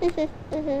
Mm-hmm.